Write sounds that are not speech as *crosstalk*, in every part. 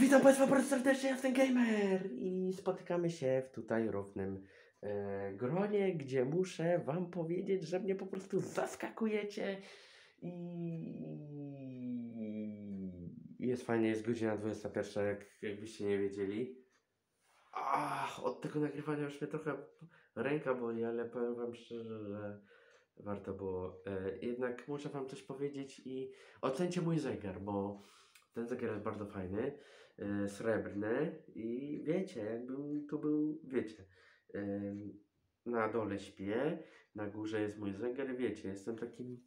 Witam Państwa bardzo serdecznie, ja jestem Gamer i spotykamy się w tutaj równym e, gronie, gdzie muszę Wam powiedzieć, że mnie po prostu zaskakujecie i jest fajnie, jest godzina 21, jak, jakbyście nie wiedzieli. Ach, od tego nagrywania już mnie trochę ręka boli, ale powiem Wam szczerze, że warto było. E, jednak muszę Wam coś powiedzieć i ocencie mój zegar, bo ten zegar jest bardzo fajny, e, srebrny i wiecie, jakbym tu był, wiecie, e, na dole śpię, na górze jest mój zegar, wiecie, jestem takim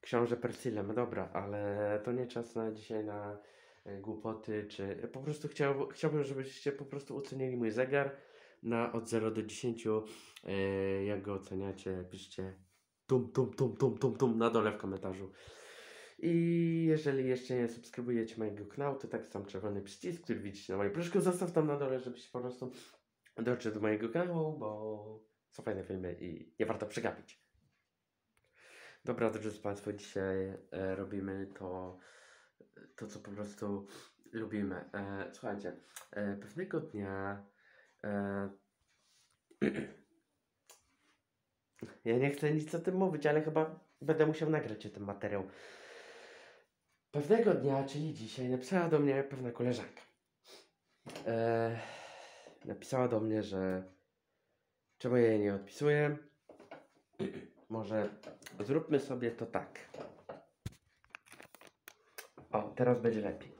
książę Persylem, dobra, ale to nie czas na dzisiaj na e, głupoty, czy po prostu chciał, chciałbym, żebyście po prostu ocenili mój zegar na od 0 do 10, e, jak go oceniacie, piszcie tum, tum, tum, tum, tum, tum na dole w komentarzu. I jeżeli jeszcze nie subskrybujecie mojego kanału, to tak sam czerwony przycisk, który widzicie na moim proszku, zostaw tam na dole, żebyście po prostu doszedł do mojego kanału, bo są fajne filmy i nie warto przegapić. Dobra, drodzy Państwo, dzisiaj e, robimy to, to, co po prostu lubimy. E, słuchajcie, e, pewnego dnia e, *clears throat* ja nie chcę nic o tym mówić, ale chyba będę musiał nagrać tym materiał. Pewnego dnia, czyli dzisiaj, napisała do mnie pewna koleżanka. E, napisała do mnie, że czemu ja jej nie odpisuję. Może zróbmy sobie to tak. O, teraz będzie lepiej.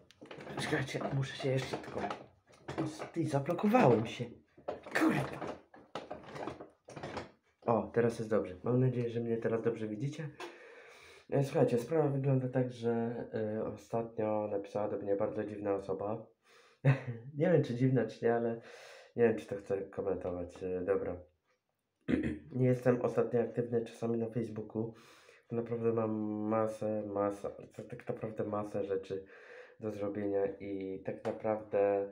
Czekajcie, muszę się jeszcze tylko... Ty, zablokowałem się. Kurde. O, teraz jest dobrze. Mam nadzieję, że mnie teraz dobrze widzicie. E, Słuchajcie, sprawa wygląda tak, że e, ostatnio napisała do mnie bardzo dziwna osoba. *laughs* nie wiem, czy dziwna, czy nie, ale nie wiem, czy to chcę komentować. E, dobra. *clears throat* nie jestem ostatnio aktywny czasami na Facebooku. To naprawdę mam masę, masę, to tak naprawdę masę rzeczy do zrobienia i tak naprawdę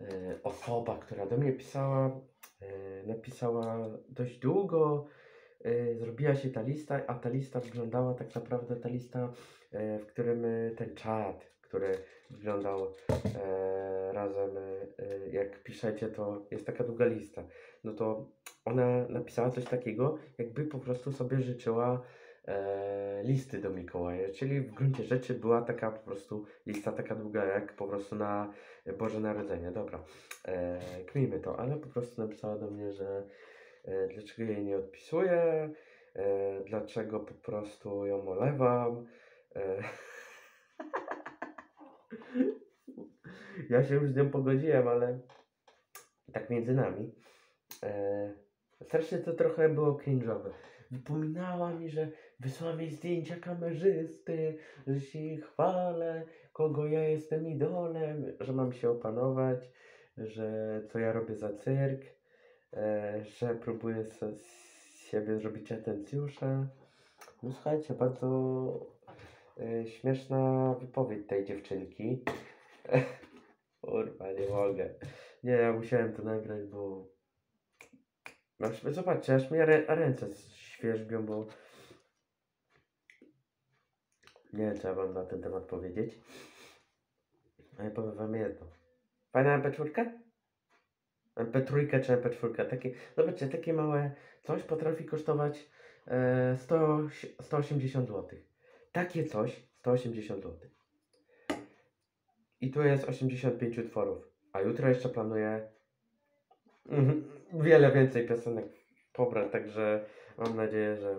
e, osoba, która do mnie pisała, napisała dość długo, zrobiła się ta lista, a ta lista wyglądała tak naprawdę, ta lista, e, w którym e, ten czat, który wyglądał e, razem, e, jak piszecie, to jest taka długa lista. No to ona napisała coś takiego, jakby po prostu sobie życzyła e, listy do Mikołaja, czyli w gruncie rzeczy była taka po prostu lista taka długa, jak po prostu na Boże Narodzenie. Dobra, e, kmijmy to, ale po prostu napisała do mnie, że e, dlaczego jej nie odpisuję, e, dlaczego po prostu ją olewam. E, *laughs* ja się już z nią pogodziłem, ale tak między nami. E, strasznie to trochę było cringe'owe. Wypominała mi, że wysłała mi zdjęcia kamerzysty, że się chwalę, kogo ja jestem idolem, że mam się opanować, że co ja robię za cyrk, e, że próbuję z, siebie zrobić atencjusza. No słuchajcie, bardzo e, śmieszna wypowiedź tej dziewczynki. *laughs* Kurwa, nie mogę. Nie, ja musiałem to nagrać, bo... Aż, zobaczcie, aż mnie rę, ręce świerzbią, bo... Nie wiem, co mam na ten temat powiedzieć. Ale powiem wam jedno. Fajna MP4? MP3 czy MP4? Takie, zobaczcie, takie małe coś potrafi kosztować e, 100, 180 zł. Takie coś 180 zł. I tu jest 85 utworów. A jutro jeszcze planuję mhm, wiele więcej piosenek pobrać, także mam nadzieję, że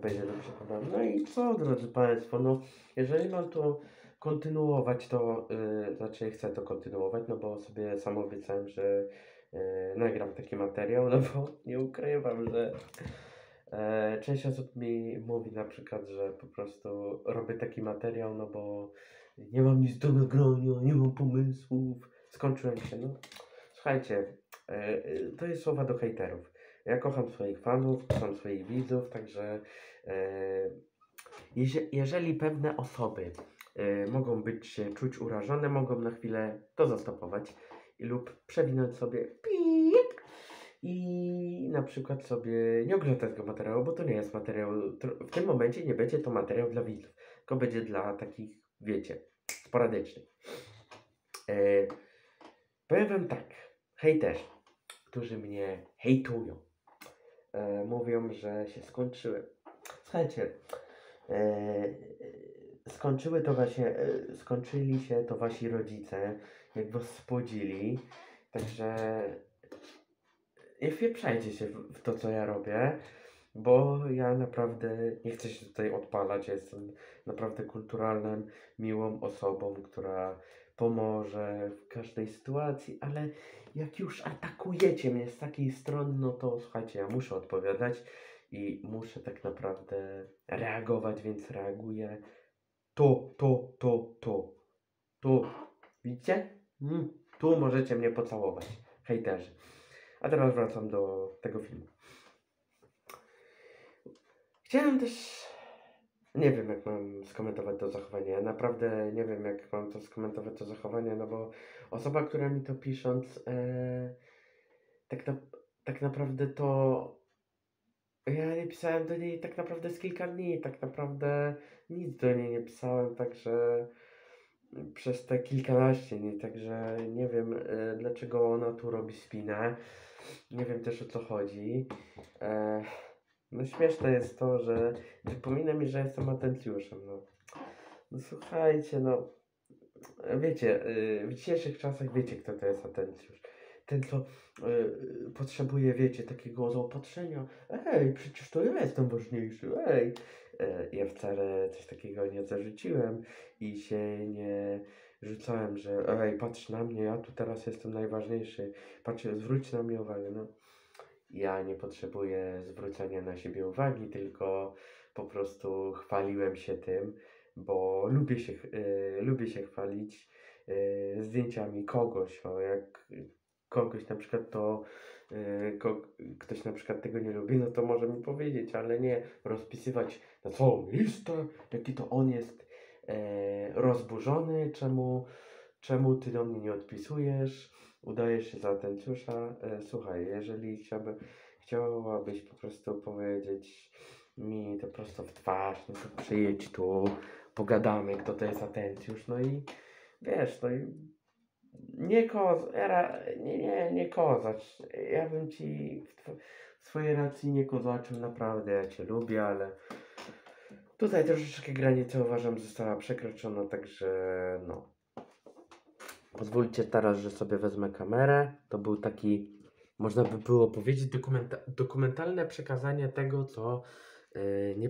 będzie dobrze pobrane. No i co, drodzy Państwo, no jeżeli mam to kontynuować, to yy, znaczy chcę to kontynuować, no bo sobie sam obiecałem, że yy, nagram taki materiał, no bo nie ukrywam, że e, część osób mi mówi na przykład, że po prostu robię taki materiał, no bo nie mam nic do nagrania, nie mam pomysłów, skończyłem się, no. Słuchajcie, e, e, to jest słowa do hejterów. Ja kocham swoich fanów, kocham swoich widzów, także jeżeli pewne osoby mogą być się czuć urażone, mogą na chwilę to zastopować lub przewinąć sobie pip i na przykład sobie nie oglądać tego materiału, bo to nie jest materiał, w tym momencie nie będzie to materiał dla widzów, tylko będzie dla takich, wiecie, sporadycznych. E, powiem wam tak, hejterzy, którzy mnie hejtują, e, mówią, że się skończyły. Słuchajcie, e, skończyły to właśnie, e, skończyli się to wasi rodzice, jak was spłodzili, także nie wpieprzajcie się w, to, co ja robię, bo ja naprawdę nie chcę się tutaj odpalać, jestem naprawdę kulturalnym, miłą osobą, która pomoże w każdej sytuacji, ale jak już atakujecie mnie z takiej strony, no to słuchajcie, ja muszę odpowiadać i muszę tak naprawdę reagować, więc reaguję tu, tu, tu, tu, tu. Widzicie? Mm, tu możecie mnie pocałować, hejterzy. A teraz wracam do tego filmu. Chciałem też. Nie wiem, jak mam skomentować to zachowanie. Naprawdę nie wiem, jak mam to skomentować to zachowanie, no bo osoba, która mi to pisząc, e, tak, na, tak naprawdę to. Ja nie pisałem do niej tak naprawdę z kilka dni. Tak naprawdę nic do niej nie pisałem, także przez te kilkanaście dni, także nie wiem e, dlaczego ona tu robi spinę. Nie wiem też o co chodzi. E, no śmieszne jest to, że przypomina mi, że jestem atencjuszem. No, no słuchajcie, no wiecie, y, w dzisiejszych czasach wiecie kto to jest atencjusz. Co y, potrzebuje, wiecie, takiego zaopatrzenia. Ej, przecież to ja jestem ważniejszy, ej. E, ja wcale coś takiego nie zarzuciłem i się nie rzucałem, że ej, patrz na mnie, ja tu teraz jestem najważniejszy, patrz, zwróć na mnie uwagę, no. Ja nie potrzebuję zwrócenia na siebie uwagi, tylko po prostu chwaliłem się tym, bo lubię się, y, lubię się chwalić zdjęciami kogoś, o jak kogoś na przykład to ko, ktoś na przykład tego nie lubi, no to może mi powiedzieć, ale nie rozpisywać na całą listę, jaki to on jest e, rozburzony, czemu, czemu ty do mnie nie odpisujesz, udajesz się za atencjusza. E, słuchaj, jeżeli chciałby, chciałabyś po prostu powiedzieć mi to prosto w twarz, no to przyjedź tu, pogadamy, kto to jest atencjusz, no i wiesz, no i nie koz, era, nie, nie, nie kozacz. Ja bym ci w, swojej racji nie kozaczył, naprawdę ja cię lubię, ale tutaj troszeczkę granica uważam została przekroczona, także no. Pozwólcie teraz, że sobie wezmę kamerę. To był taki, można by było powiedzieć, dokumenta- dokumentalne przekazanie tego, co yy, nie